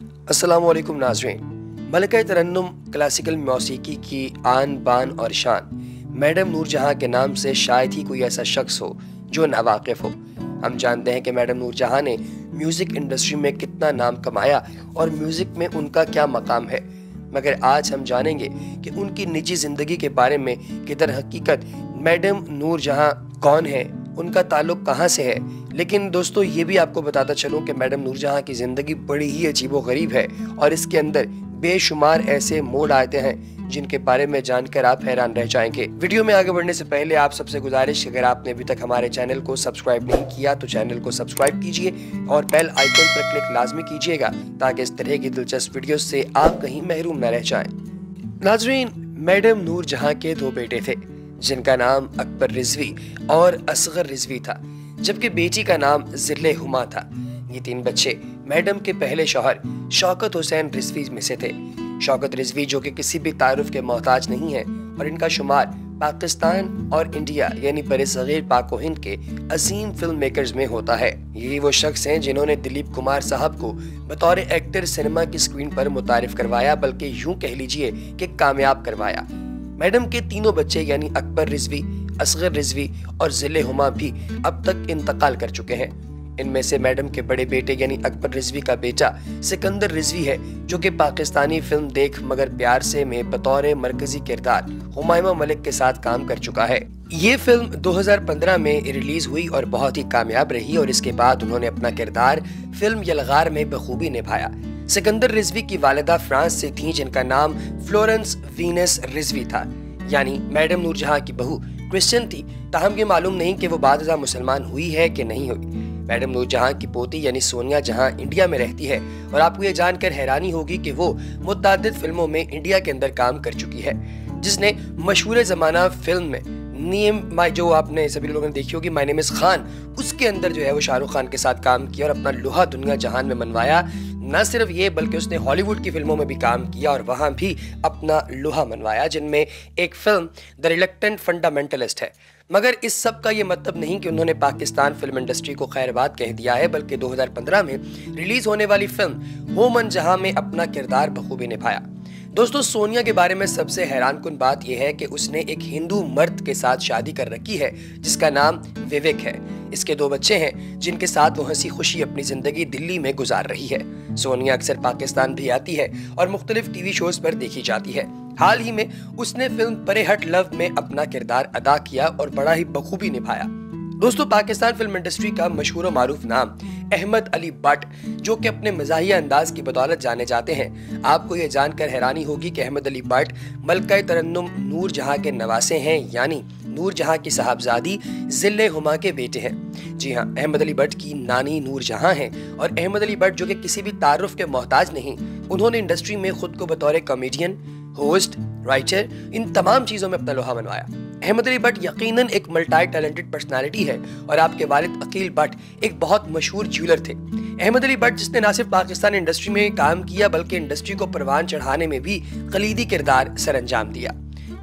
असलकुम नाजरीन मलक तरन्नुम क्लासिकल मौसीकी की आन, बान और शान। मैडम नूरजहाँ के नाम से शायद ही कोई ऐसा शख्स हो जो नावाकिफ हो। हम जानते हैं कि मैडम नूरजहाँ ने म्यूज़िक इंडस्ट्री में कितना नाम कमाया और म्यूज़िक में उनका क्या मकाम है। मगर आज हम जानेंगे कि उनकी निजी ज़िंदगी के बारे में किधर हकीकत मैडम नूरजहाँ कौन है उनका ताल्लुक कहाँ से है? लेकिन दोस्तों, ये भी आपको बताता चलूँ कि मैडम नूरजहाँ की ज़िंदगी बड़ी ही अजीब गरीब है और इसके अंदर बेशुमार ऐसे मोड़ आते हैं जिनके बारे में जानकर आप हैरान रह जाएँगे। वीडियो में आगे बढ़ने से पहले आप सबसे गुजारिश, अगर आपने अभी तक हमारे चैनल को सब्सक्राइब नहीं किया तो चैनल को सब्सक्राइब कीजिए और बेल आइकन पर क्लिक लाजमी कीजिएगा ताकि इस तरह की दिलचस्प वीडियो से आप कहीं महरूम न रह जाएँ। नाजरीन, मैडम नूर जहाँ के दो बेटे थे। जिनका नाम अकबर रिजवी और असगर रिजवी था, जबकि बेटी का नाम ज़िले हुमा था। ये तीन बच्चे मैडम के पहले शौहर शौकत हुसैन रिजवी में से थे। शौकत रिजवी, जो कि किसी भी तारुफ के मोहताज नहीं है, और इनका शुमार पाकिस्तान और इंडिया, यानी बर सग़ीर पाक हिंद के अजीम फ़िल्म मेकर्स में होता है। यही वो शख्स हैं जिन्होंने दिलीप कुमार साहब को बतौर एक्टर सिनेमा की स्क्रीन पर मुतारिफ करवाया, बल्कि यूँ कह लीजिए कि कामयाब करवाया। मैडम के तीनों बच्चे, यानी अकबर रिजवी, असगर रिजवी और ज़िले हुमा भी अब तक इंतकाल कर चुके हैं। इनमें से मैडम के बड़े बेटे, यानी अकबर रिजवी का बेटा, सिकंदर रिजवी है, जो कि पाकिस्तानी फ़िल्म देख मगर प्यार से में बतौर मरकजी किरदार हुमायूमा मलिक के साथ काम कर चुका है। ये फ़िल्म 2015 में रिलीज़ हुई और बहुत ही कामयाब रही और इसके बाद उन्होंने अपना किरदार फ़िल्म यलगार में बखूबी निभाया। सिकंदर रिजवी की वालदा फ्रांस से थी, जिनका नाम फ्लोरेंस वीनस रिजवी था। यानी मैडम नूरजहां की बहू क्रिश्चियन थी। ताहम ये मालूम नहीं कि वो बाद मुसलमान हुई है कि नहीं हुई। मैडम नूरजहां की पोती यानी सोनिया जहाँ इंडिया में रहती है, और आपको ये जानकर हैरानी होगी कि वो मुतद फ़िल्मों में इंडिया के अंदर काम कर चुकी है, जिसने मशहूर ज़माना फ़िल्म में नीम माई जो आपने सभी लोगों ने देखी होगी माई नेम इस खान, उसके अंदर जो है वो शाहरुख खान के साथ काम किया और अपना लोहा दुनिया जहान में मनवाया। न सिर्फ़ ये, बल्कि उसने हॉलीवुड की फ़िल्मों में भी काम किया और वहाँ भी अपना लोहा मनवाया, जिनमें एक फ़िल्म, द रिलेक्टेंट फंडामेंटलिस्ट है। मगर इस सब का ये मतलब नहीं कि उन्होंने पाकिस्तान फ़िल्म इंडस्ट्री को खैरबाद कह दिया है, बल्कि 2015 में रिलीज़ होने वाली फ़िल्म, होमन जहाँ में अपना किरदार बखूबी निभाया। दोस्तों, सोनिया के बारे में सबसे हैरान कन बात यह है कि उसने एक हिंदू मर्द के साथ शादी कर रखी है, जिसका नाम विवेक है। इसके दो बच्चे हैं, जिनके साथ वो हँसी खुशी अपनी ज़िंदगी दिल्ली में गुजार रही है। सोनिया अक्सर पाकिस्तान भी आती है और मुख्तलिफ़ टीवी शोज़ पर देखी जाती है। हाल ही में उसने फ़िल्म परेहट लव में अपना किरदार अदा किया और बड़ा ही बखूबी निभाया। दोस्तों, पाकिस्तान फ़िल्म इंडस्ट्री का मशहूर और मारूफ नाम अहमद अली बट जो कि अपने मजाहिया अंदाज की बदौलत जाने जाते हैं। आपको ये जानकर हैरानी होगी कि अहमद अली बट मलका तरन्नुम नूर जहाँ के नवासे हैं, यानी नूर जहाँ की साहबजादी ज़िले हुमा के बेटे हैं। जी हाँ अहमद अली भट्ट की नानी नूर जहाँ हैं, और अहमद अली भट्ट जो कि किसी भी तारुफ के मोहताज नहीं, उन्होंने इंडस्ट्री में खुद को बतौर कॉमेडियन होस्ट राइटर इन तमाम चीज़ों में अपना लोहा मनवाया अहमद अली भट्ट यकीनन एक मल्टी टैलेंटेड पर्सनालिटी है और आपके वालिद अकील भट्ट एक बहुत मशहूर ज्वेलर थे। अहमद अली भट्ट जिसने ना सिर्फ़ पाकिस्तान इंडस्ट्री में काम किया, बल्कि इंडस्ट्री को परवान चढ़ाने में भी कलीदी किरदार सर अंजाम दिया।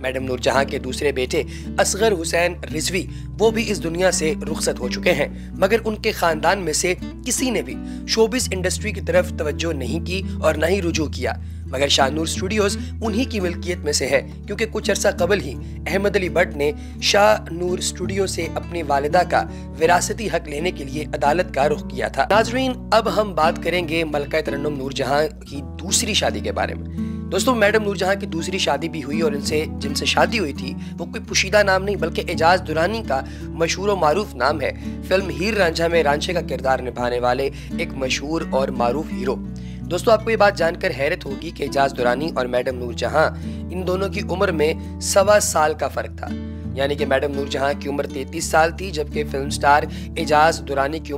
मैडम नूरजहां के दूसरे बेटे असगर हुसैन रिजवी, वो भी इस दुनिया से रुखसत हो चुके हैं, मगर उनके खानदान में से किसी ने भी शोबिस इंडस्ट्री की तरफ़ तवज्जो नहीं की और न ही रुजू किया। मगर शाहनूर स्टूडियोज उन्हीं की मिल्कियत में से है, क्योंकि कुछ अरसा कबल ही अहमद अली भट्ट ने शाह नूर स्टूडियो से अपनी वालदा का विरासती हक लेने के लिए अदालत का रुख किया था। नाजरीन, अब हम बात करेंगे मलका तरन्नुम नूरजहां की दूसरी शादी के बारे में। दोस्तों, मैडम नूरजहां की दूसरी शादी भी हुई और इनसे, जिनसे शादी हुई थी, वो कोई पुशीदा नाम नहीं, बल्कि एजाज दुरानी का मशहूर और मारूफ नाम है। फ़िल्म हीर रांझा में रांझे का किरदार निभाने वाले एक मशहूर और मारूफ हीरो। दोस्तों, आपको ये बात जानकर हैरत होगी कि एजाज दुरानी और मैडम नूरजहां इन दोनों की उम्र में सवा साल का फ़र्क था। यानी कि मैडम नूरजहां की उम्र 33 साल थी, जबकि फ़िल्म स्टार एजाज दुरानी की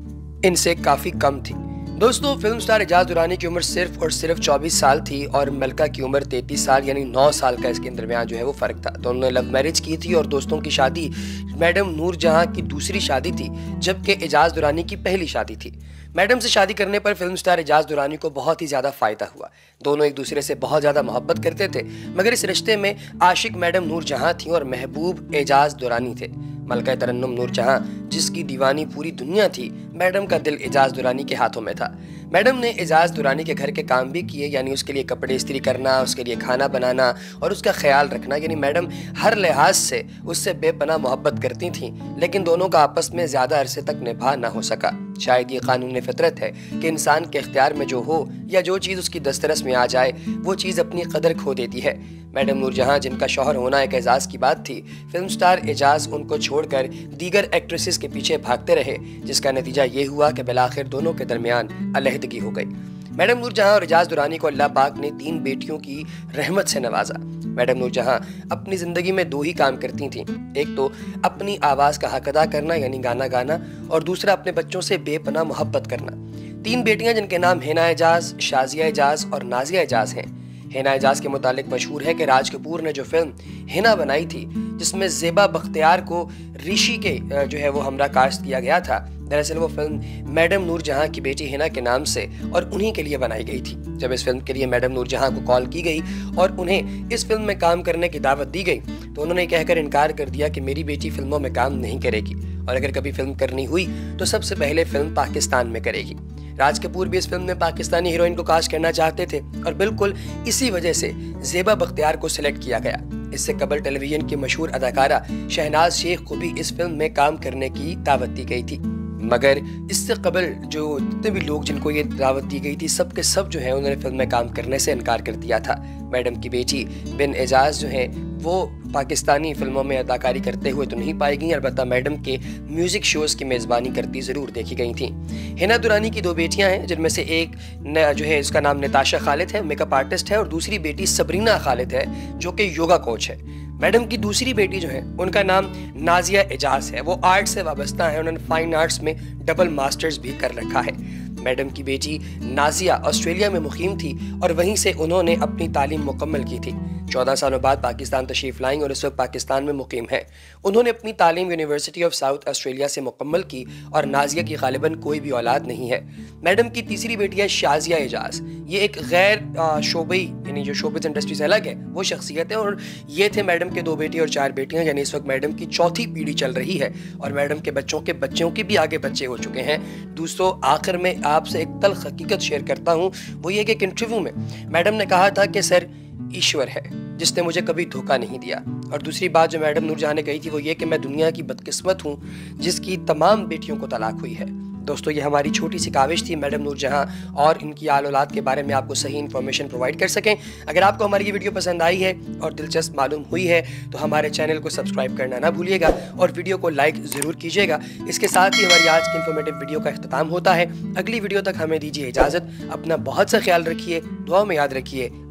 इनसे काफ़ी कम थी। दोस्तों, फ़िल्म स्टार एजाज दुरानी की उम्र सिर्फ़ और सिर्फ़ 24 साल थी और मलका की उम्र 33 साल, यानी 9 साल का इसके दरमियान जो है वो फ़र्क था। दोनों ने लव मैरिज की थी और दोस्तों की शादी मैडम नूर जहाँ की दूसरी शादी थी, जबकि एजाज दुरानी की पहली शादी थी। मैडम से शादी करने पर फ़िल्म स्टार एजाज दुरानी को बहुत ही ज़्यादा फ़ायदा हुआ। दोनों एक दूसरे से बहुत ज़्यादा मोहब्बत करते थे, मगर इस रिश्ते में आशिक मैडम नूर जहाँ थी और महबूब एजाज दुरानी थे। मलका तरन्नुम नूर जहाँ, जिसकी दीवानी पूरी दुनिया थी, मैडम का दिल एजाज दुरानी के हाथों में था। मैडम ने एजाज दुरानी के घर के काम भी किए, यानी उसके लिए कपड़े इस्त्री करना, उसके लिए खाना बनाना और उसका ख्याल रखना, यानी मैडम हर लिहाज से उससे बेपना मोहब्बत करती थीं, लेकिन दोनों का आपस में ज़्यादा अरसे तक निभा ना हो सका। शायद ये कानून फितरत है कि इंसान के अख्तियार में जो हो या जो चीज़ उसकी दस्तरस में आ जाए, वो चीज़ अपनी कदर खो देती है। मैडम नूरजहाँ, जिनका शोहर होना एक एजाज़ की बात थी, फ़िल्म स्टार एजाज उनको छोड़कर दीगर एक्ट्रेसेस के पीछे भागते रहे, जिसका नतीजा ये हुआ कि बिलाखिर दोनों के दरमियान अलहदगी हो गई। मैडम नूरजहां और एजाज दुरानी को अल्लाह पाक ने तीन बेटियों की रहमत से नवाजा। मैडम नूरजहां अपनी ज़िंदगी में दो ही काम करती थीं। एक तो अपनी आवाज़ का हक अदा करना, यानी गाना गाना, और दूसरा अपने बच्चों से बेपना मोहब्बत करना। तीन बेटियाँ जिनके नाम हिना एजाज, शाजिया एजाज और नाजिया एजाज हैं। हिना एजाज के मुतालिक मशहूर है कि राज कपूर ने जो फ़िल्म हिना बनाई थी, जिसमें जेबा बख्तियार को ऋषि के जो है वो हमरा कास्ट किया गया था दरअसल वो फ़िल्म मैडम नूर जहाँ की बेटी हिना के नाम से और उन्हीं के लिए बनाई गई थी, जब इस फ़िल्म के लिए मैडम नूर जहाँ को कॉल की गई और उन्हें इस फ़िल्म में काम करने की दावत दी गई तो उन्होंने कहकर इनकार कर दिया कि मेरी बेटी फ़िल्मों में काम नहीं करेगी और अगर कभी फ़िल्म करनी हुई तो सबसे पहले फ़िल्म पाकिस्तान में करेगी। राज कपूर भी इस फ़िल्म में पाकिस्तानी हीरोइन को कास्ट करना चाहते थे और बिल्कुल इसी वजह से जेबा बख्तियार को सिलेक्ट किया गया। इससे कबल टेलीविज़न की मशहूर अदाकारा शहनाज शेख को भी इस फ़िल्म में काम करने की दावत दी गई थी। मगर इससे कबल जो जितने भी लोग जिनको ये दावत दी गई थी सब के सब जो है उन्होंने फ़िल्म में काम करने से इनकार कर दिया था। मैडम की बेटी बिन एजाज जो है, वो पाकिस्तानी फ़िल्मों में अदाकारी करते हुए तो नहीं पाई गई अलबत्त मैडम के म्यूज़िक शोज़ की मेज़बानी करती ज़रूर देखी गई थी। हिना दुरानी की दो बेटियाँ हैं, जिनमें से एक जो है इसका नाम नताशा खालिद है, मेकअप आर्टिस्ट है, और दूसरी बेटी सबरीना खालिद है, जो कि योगा कोच है। मैडम की दूसरी बेटी जो है, उनका नाम नाजिया एजाज है। वो आर्ट से वाबस्ता है, उन्होंने फाइन आर्ट्स में डबल मास्टर्स भी कर रखा है। मैडम की बेटी नाजिया ऑस्ट्रेलिया में मुकीम थी और वहीं से उन्होंने अपनी तालीम मुकम्मल की थी। चौदह सालों बाद पाकिस्तान तशरीफ़ लाई और इस वक्त पाकिस्तान में मुकीम है। उन्होंने अपनी तालीम यूनिवर्सिटी ऑफ़ साउथ ऑस्ट्रेलिया से मुकम्मल की और नाजिया की गालिबा कोई भी औलाद नहीं है। मैडम की तीसरी बेटी है शाजिया एजाज। ये एक गैर शोबई यानी जो शोबिस इंडस्ट्री से अलग है, वो शख्सियत है और ये थे मैडम के दो बेटी और चार बेटियाँ, यानी इस वक्त मैडम की चौथी पीढ़ी चल रही है और मैडम के बच्चों के बच्चों के भी आगे बच्चे हो चुके हैं। दोस्तों, आखिर में आपसे एक तल हकीकत शेयर करता हूँ। वो ये कि एक इंटरव्यू में मैडम ने कहा था कि, सर ईश्वर है, जिसने मुझे कभी धोखा नहीं दिया। और दूसरी बात जो मैडम नूरजहां ने कही थी, वो ये कि मैं दुनिया की बदकिस्मत हूँ, जिसकी तमाम बेटियों को तलाक हुई है। दोस्तों, ये हमारी छोटी सी काविश थी। मैडम नूरजहां और इनकी आल औलाद के बारे में आपको सही इन्फॉर्मेशन प्रोवाइड कर सकें। अगर आपको हमारी ये वीडियो पसंद आई है और दिलचस्प मालूम हुई है तो हमारे चैनल को सब्सक्राइब करना ना भूलिएगा और वीडियो को लाइक ज़रूर कीजिएगा। इसके साथ ही हमारी आज की इन्फॉर्मेटिव वीडियो का अख्ताम होता है। अगली वीडियो तक हमें दीजिए इजाज़त। अपना बहुत सा ख्याल रखिए दुआ में याद रखिए।